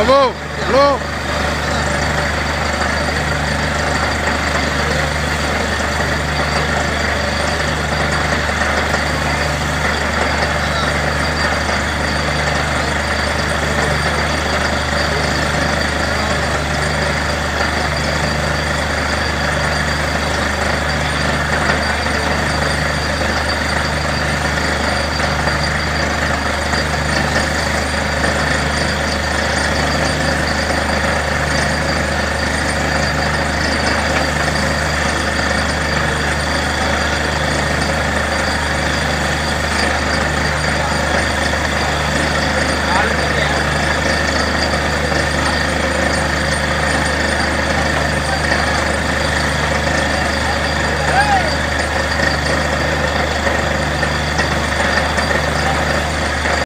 Alô? Alô?